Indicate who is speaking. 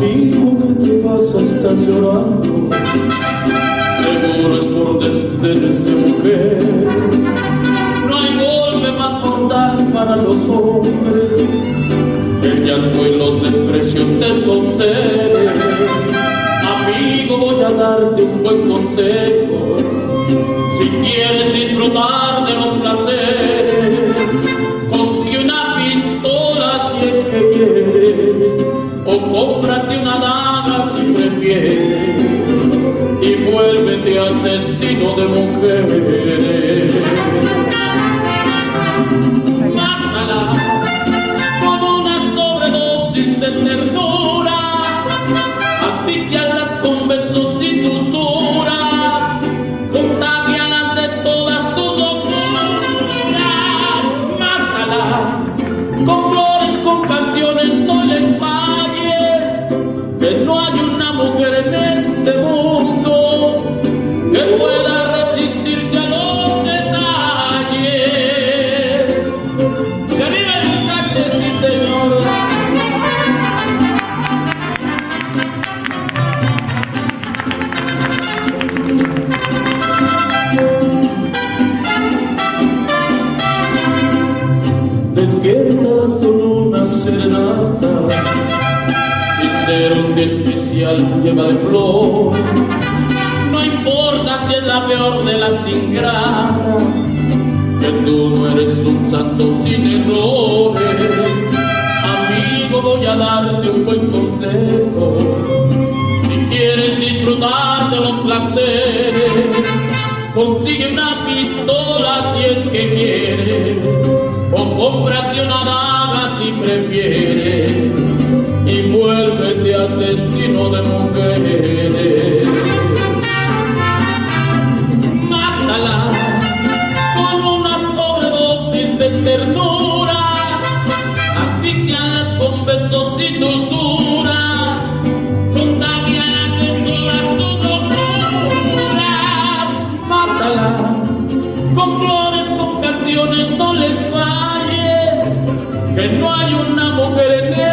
Speaker 1: Amigo, ¿qué te pasa? Estás llorando. Seguro es por desdenes de mujer. No hay golpe más mortal para los hombres que el llanto y los desprecios de esos seres. Amigo, voy a darte un buen consejo. Si quieres disfrutar de los placeres, consigue una pistola si es que quieres, o cómprate vuélvete asesino de mujeres. Con una serenata, sin ser un especial llena de flores. No importa si es la peor de las ingratas, que tú no eres un santo sin errores. Amigo, voy a darte un buen consejo. Si quieres disfrutar de los placeres, consigue una pistola si es que quieres, cómprate una daga si prefieres, y vuélvete asesino de mujeres. Mátala con una sobredosis de ternura, asfixialas con besos y dulzura, contagialas de todas tus con flores, con canciones, no les falles, que no hay una mujer en él.